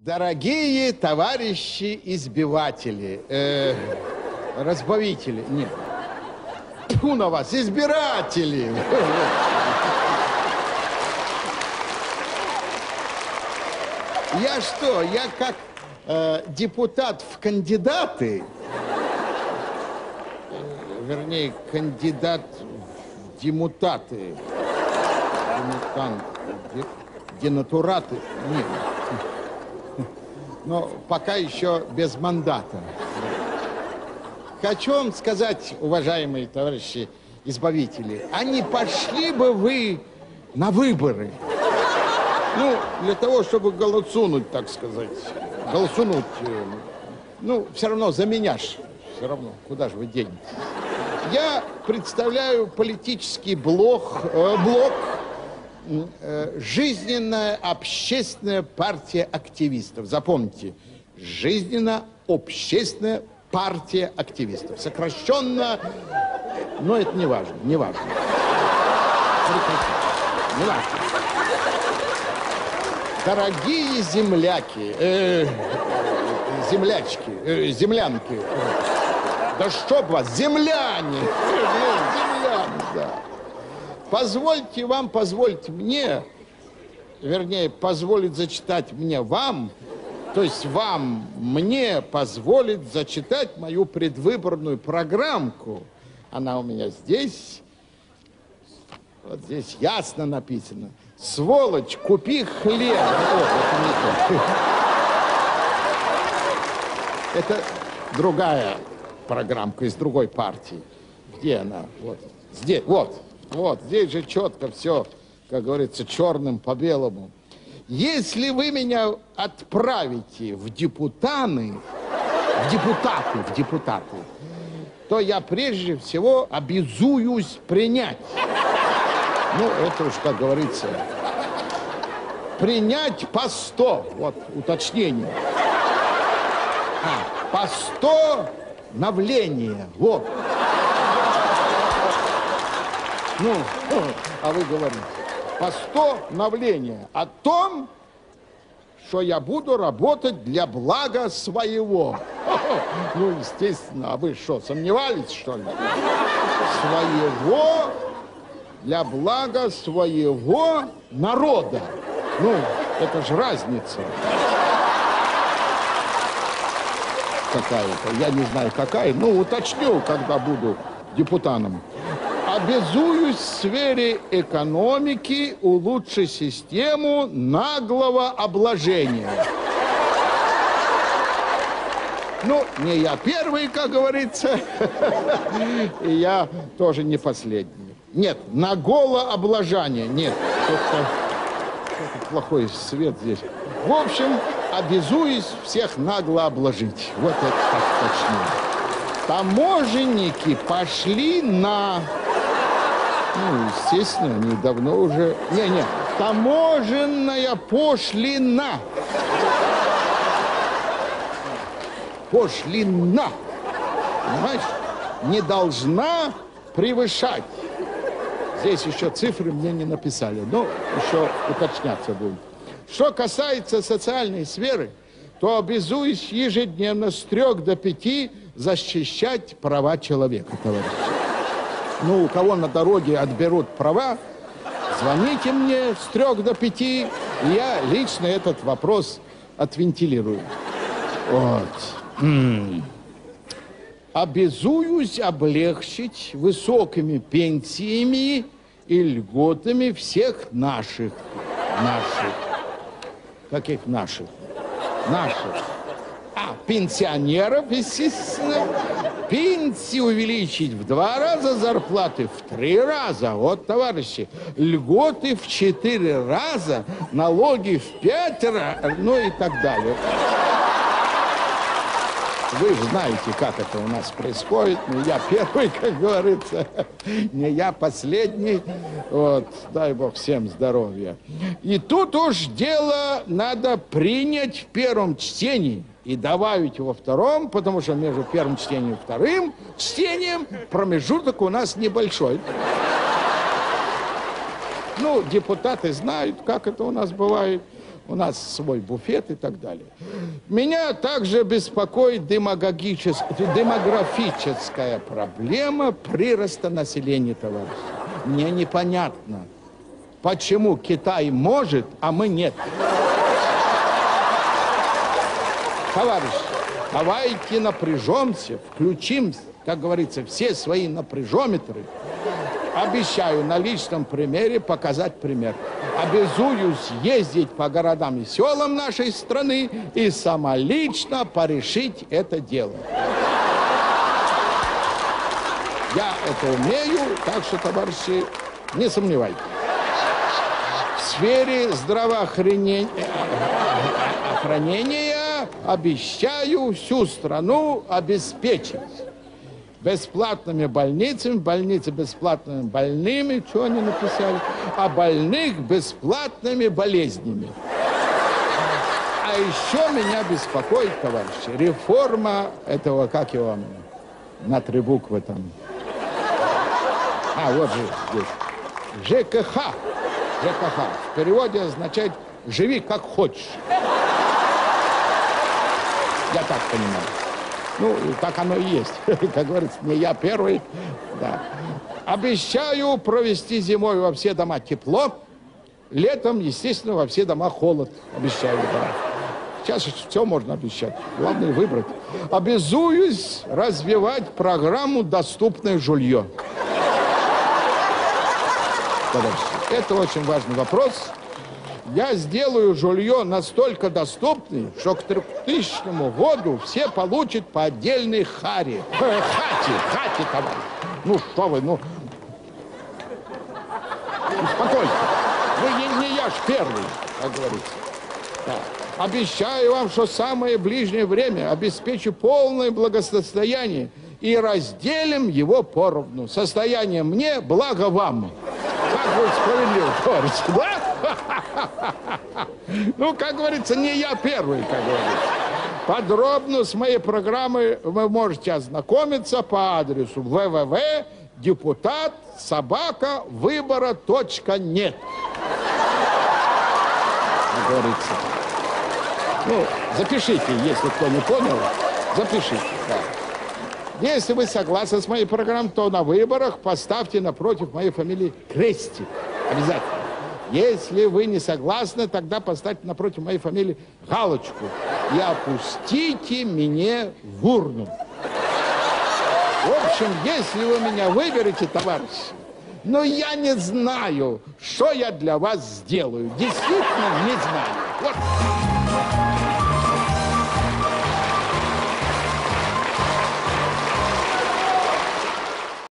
Дорогие товарищи избиватели, э, разбавители, нет. Тьфу на вас, избиратели. Я что, я как э, депутат в кандидаты, э, вернее, кандидат в демутаты, демутант, де, денатураты, нет. Но пока еще без мандата. Хочу вам сказать, уважаемые товарищи избавители, а не пошли бы вы на выборы? Ну, для того, чтобы голосунуть, так сказать. Голосунуть. э, Ну, все равно за меня ж. Все равно. Куда же вы денетесь? Я представляю политический блок, э, блок жизненная общественная партия активистов. Запомните, жизненно-общественная партия активистов. Сокращенно, но это не важно, не важно. Не важно. Дорогие земляки, э, землячки, э, землянки, да чтоб вас, земляне, земляне, да. Позвольте вам, позвольте мне, вернее, позволить зачитать мне вам, то есть вам, мне позволит зачитать мою предвыборную программку. Она у меня здесь, вот здесь ясно написано. Сволочь, купи хлеб. О, это не то. Это другая программка из другой партии. Где она? Вот. Здесь. Вот. Вот. Здесь же четко все, как говорится, черным по белому. Если вы меня отправите в депутаны, в депутаты, в депутаты, то я прежде всего обязуюсь принять. Ну, это уж, как говорится, принять по 100. Вот, уточнение. А, по 100 навления. Вот. Ну, а вы говорите, по 100 навления о том, что я буду работать для блага своего. Ну, естественно, а вы что, сомневались, что ли? Своего для блага своего народа. Ну, это же разница. Какая-то, я не знаю какая, ну, уточню, когда буду депутатом. Обязуюсь в сфере экономики улучшить систему наглого обложения. Ну, не я первый, как говорится, и я тоже не последний. Нет, на облажание. Нет, что-то плохой свет здесь. В общем, обязуюсь всех нагло обложить. Вот это так точнее. Таможенники пошли на... Ну, естественно, они давно уже... Не-не, таможенная пошлина. Пошлина. Понимаешь? Не должна превышать. Здесь еще цифры мне не написали, но еще уточняться будет. Что касается социальной сферы, то обязуюсь ежедневно с трех до пяти защищать права человека, товарищи. Ну, у кого на дороге отберут права, звоните мне с трех до пяти, и я лично этот вопрос отвентилирую. Вот. Обязуюсь облегчить высокими пенсиями и льготами всех наших. Наших. Каких наших? Наших. А, пенсионеров, естественно. Пенсии увеличить в два раза, зарплаты в три раза. Вот, товарищи, льготы в четыре раза, налоги в пятеро, ну и так далее. Вы же знаете, как это у нас происходит. Не я первый, как говорится, не я последний. Вот, дай бог всем здоровья. И тут уж дело надо принять в первом чтении и добавить во втором, потому что между первым чтением и вторым чтением промежуток у нас небольшой. Ну, депутаты знают, как это у нас бывает. у нас свой буфет и так далее. Меня также беспокоит демографическая проблема прироста населения, товарищи. Мне непонятно, почему Китай может, а мы нет. Товарищи, давайте напряжемся, включим, как говорится, все свои напряжометры. Обещаю на личном примере показать пример. Обязуюсь ездить по городам и селам нашей страны и самолично порешить это дело. Я это умею, так что, товарищи, не сомневайтесь. В сфере здравоохранения охранения обещаю всю страну обеспечить бесплатными больницами, больницы бесплатными больными, что они написали, а больных бесплатными болезнями. А еще меня беспокоит, товарищи, реформа этого, как его, на три буквы там. А, вот же здесь. ЖКХ. ЖКХ. В переводе означает «живи как хочешь». Я так понимаю. Ну, так оно и есть. Как говорится, не я первый. Да. Обещаю провести зимой во все дома тепло. Летом, естественно, во все дома холод. Обещаю, да. Сейчас все можно обещать. Главное выбрать. Обязуюсь развивать программу «Доступное жилье». Это очень важный вопрос. Я сделаю жилье настолько доступным, что к 3000 году все получат по отдельной харе. Э, Хате, хате, товарищ. Ну что вы, ну... Успокойтесь. Вы не, не я ж первый, как говорится. Да. Обещаю вам, что самое ближнее время обеспечу полное благосостояние и разделим его поровну. Состояние мне, благо вам. Как будет справедливо, товарищи, да? Ну, как говорится, не я первый, как говорится. Подробно с моей программой вы можете ознакомиться по адресу www депутат собака выбора нет. Как говорится. Ну, запишите, если кто не понял, запишите. Да. Если вы согласны с моей программой, то на выборах поставьте напротив моей фамилии крестик. Обязательно. Если вы не согласны, тогда поставьте напротив моей фамилии галочку и опустите меня в урну. В общем, если вы меня выберете, товарищи, но я не знаю, что я для вас сделаю. Действительно не знаю. Вот.